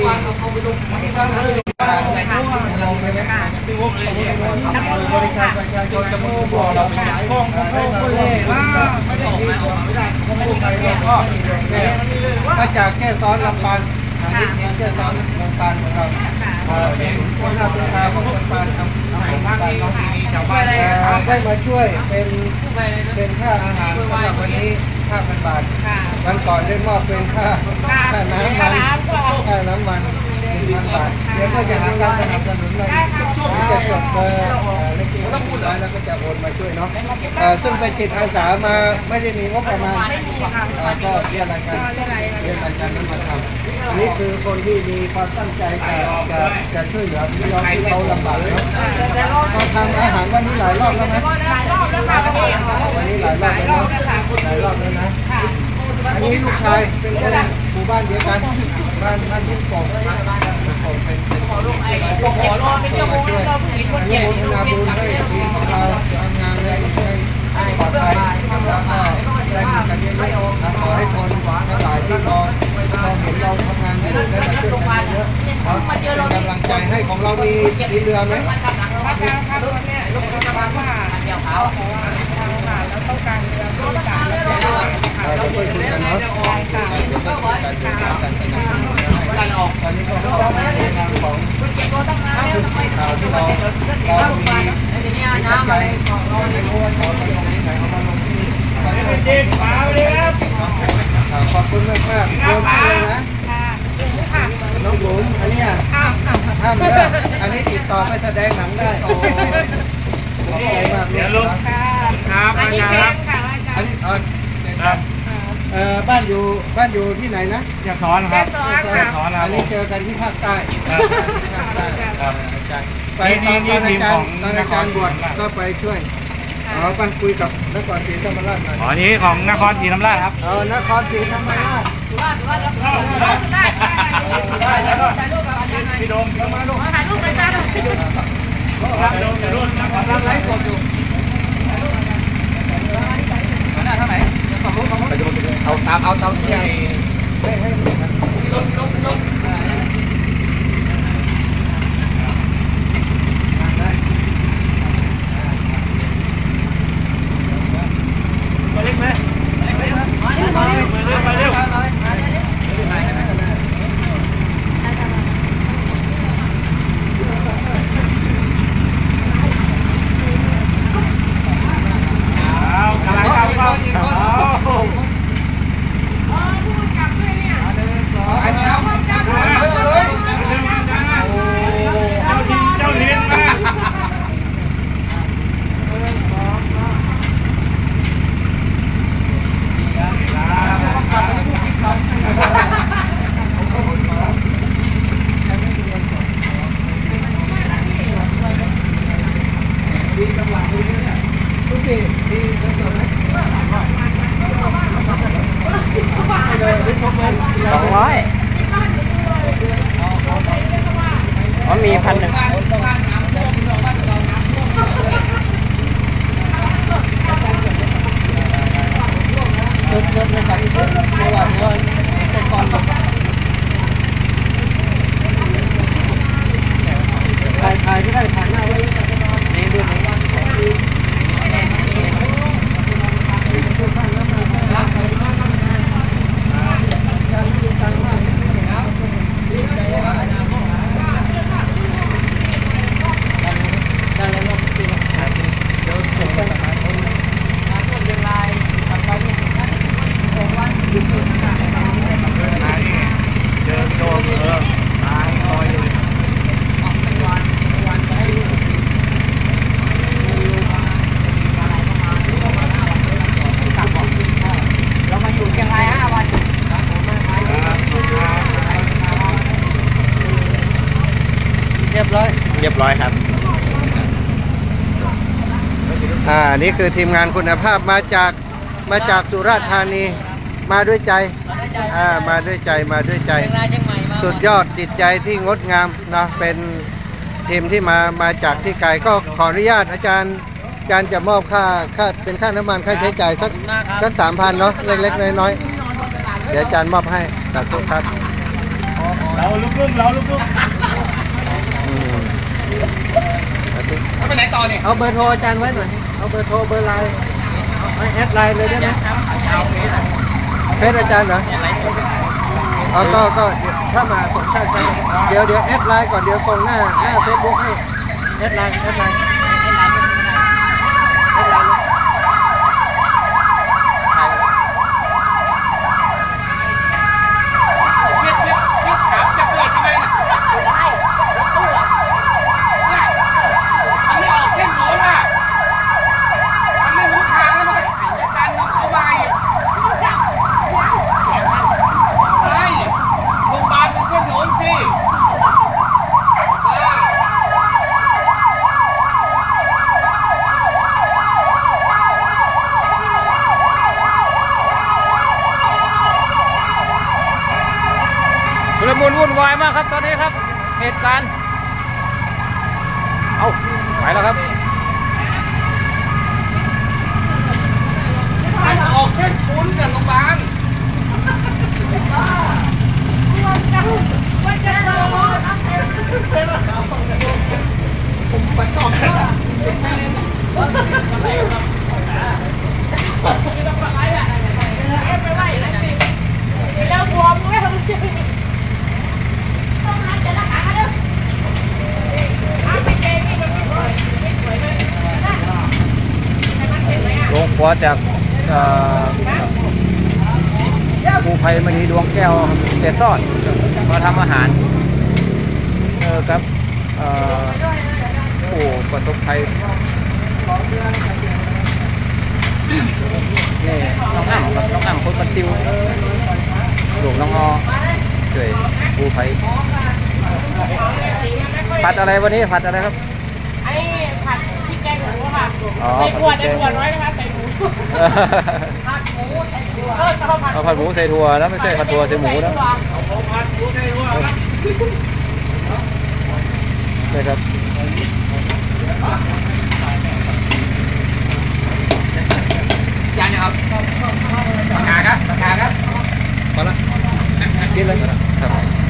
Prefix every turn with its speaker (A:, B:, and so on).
A: ที่ลงไปไหมารประชากเราไปไหนห้องห้องคนเลยว่าไม่ได้ที่ออกไม่ได้เขาไม่ได้ไปก็มาจากแค่ซ้อนลำปางนี้แค่ซ้อนลำปางของเราเป็นคนหน้าเป็นตาของลำปางทำทำของลำปางเนาะได้มาช่วยเป็นเป็นค่าอาหารสำหรับวันนี้ 5,000 บาทวันก่อนได้มอบเป็นค่าค่าน้ำมันค่าน้ำมัน หนึ่งพันบาทเดี๋ยวก็จะมีการสนับสนุนมาอีกจะจดเบอร์เอ่อเลขที่ต้องพูดร้อยแล้วก็จะโอนมาช่วยเนาะซึ่งเป็นจิตอาสามาไม่ได้มีงบประมาณก็เรียนรายการเรียนรายการนั้นมาทำนนี้คือคนที่มีความตั้งใจจะจะจะช่วยเหลือพี่น้องที่เขาลำบากเนาะก็ทำอาหารวันนี้หลายรอบแล้วไหมวันนี้หลายรอบแล้วนะหลายรอบแล้วนะอันนี้ลูกชายเป็นคนหมู่บ้านเดียวกัน บ้านบ้านทุ่งโป่งทุ่งโป่งเป็นเป็นขอลูกไอ้ขอรอเป็นชั่วโมงแล้วเราเพิ่งเห็นคนเจ็บอยู่นาบุญให้ทีมของเราทำงานเลยให้ปลอดภัยแล้วก็ได้มีกันเยอะๆขอให้คนทั้งหลายที่รอรอเห็นเราทำงานอยู่ได้มาช่วยกันเยอะๆครับเป็นกำลังใจให้ของเรามีมีเรือไหมเราจะช่วยคุยกันเนาะเดี๋ยวค่อยคุยกันเดี๋ยวค่อยกันเดี๋ยวกันออกตอนนี้ก็เข้าในงานของผู้สื่อข่าวที่เราเรามีตั้งใจเราไม่รู้ว่าเขาจะลงที่ไหนเขามาลงที่บ้านโป่งขอบคุณมากมากๆรวมด้วยนะ น้องบุ๋มอันเนี้ย ห้ามเด้ออันนี้ติดต่อไปแสดงหนังได้ขอบคุณมากลูกครับอันนี้เออเอ่อบ้านอยู่บ้านอยู่ที่ไหนนะ
B: อยากสอนครับอยากสอนครั
A: อั
B: บ
A: นนี้เจอกันที่ภาคใต้
B: ครับ
A: ภาคใต้
B: ครับ
A: อาจารย์ไป
B: นี่
A: ตอน
B: นี่
A: ตอนอาจาร
B: ทีมขอ
A: ย์
B: ง
A: ตอนอาจารย์
B: นคร
A: บวช
B: ศรีธรรมราช
A: ก็ไปช่วยเอาไปคุยกับนครศรีธรรมราชหน่อย
B: อ๋ออันนี้ของนครศรีธรรมราชครับ
A: เอานครศรีธรรมราช
B: พี่โดม
A: เข้ามาลูก
B: พี่โดมพี่รุ่นนะครับ
A: กำลังไลฟ์สดอยู่
C: เอาตามเอาเตาที่
A: ให้ให้ลงลงลงเล็กไหมเล็กไหมมาเร็วมาเร็วมาเร็วมาเร็ว
B: เอากำลังเข้าเข้าเอา
A: ไปแล้วเฮ้ยเฮ้ย
B: เจ้าดินเจ้าดินมา
A: ทุกทีดีแล้วจบไหม
C: สองร้อย อ๋อมีพันหนึ่ง
A: รถรถนะครับรถระหว่างเงินเป็นก่อนถ่ายถ่ายไม่ได้ถ่ายหน้าไว้นี่ด้วยนี่ได้แล้วเนาะพี่เนาะเดี๋ยวส่งไปหา
B: เจอพี่โดมเออตายคอยอยู่
C: เรามาอยู่เชียงรายห้าวัน
A: เรียบร้อย
C: เรียบร้อยครับ
A: อ่า นี่คือทีมงานคุณภาพมาจากมาจากสุราษฎร์ธานี มาด้วยใจ อ่า มาด้วยใจ มาด้วยใจ
C: เชียงรายเชียงใหม่มา
A: สุดยอดจิตใจที่งดงามนะเป็นทีมที่มา มาจากที่ไกลก็ขออนุญาตอาจารย์อาจารย์จะมอบค่าค่าเป็นค่าน้ำมันค่าใช้จ่ายสักสักสามพันเนาะเล็กๆน้อยๆเดี๋ยวอาจารย์มอบให้ตัดทุกครับ
B: เราลูกลุ่มเราลูกลุ่ม
C: อืม
D: ไปไหนต่อเนี่ย
C: เอาเบอร์โทรอาจารย์ไว้หน่อย เอาเบอร์โทรเบอร์ไลน์เอา add ไลน์เลยได้ไหมเฟซอาจารย์เหรอเอาก็ก็ถ้ามาส่งใช่ใช่เดี๋ยวเดี๋ยว add ไลน์ก่อนเดี๋ยวส่งหน้าหน้าเฟซบุ๊กให้ add ไลน์ add ไลน์ add ไลน์เลย
D: เพี้ยเพี้ยเพี้ยถามจะเปิดทำไมน่ะเนี่ยมันไม่ออกเส้นโหนอะมันไม่รู้ทางแล้วมันก็ดันเข้ามาอีกไอ้โรงพยาบาลเป็นเส้นโหนสิบ้า
C: ชุลมุน วุ่นวายมากครับตอนนี้ครับ เหตุการณ์ เอาไปแล้วครับ
D: มันออกเส้นปุ้นกับโรงพยาบาลผมปัดชอบแค่เด็กไม่เล่น
E: แล้วบวมไม่ทำจริงต้องหาแต่ละขาเด้ออาไปเจนี่มันไม่สวยไม่สวยเลยนะแต่มันเห็นไหม
C: วัวจากเอ่อภูภัยมณีดวงแก้วแกซ่อนมาทำอาหาร เออครับโอ้ประสบภัยนี่น้องอ่ำครับน้องอ่ำคนปันติวหลวงน้องอช่วยภูภัยผัดอะไรวันนี้ผัดอะไรครับ
E: ไอ้ผัดพริกแกงหมูค่ะ
C: อ๋อ
E: ใส่ถั่ว
C: ผัดพริ
E: แต่
C: กแกง
E: ถั่วน้อยนะคะใส่หมูผัดหมูใส่ถั่วเออเอาผัด
C: เอาผัดหมูใส่ถั่วแล้วไม่ใช่ผัดถั่วใส่หมูนะใช่ครับ
D: ยังครับปากกาครับปากกาครับพอละ
C: กินเลยครับ